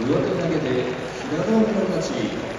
上手投げで平戸の勝ち。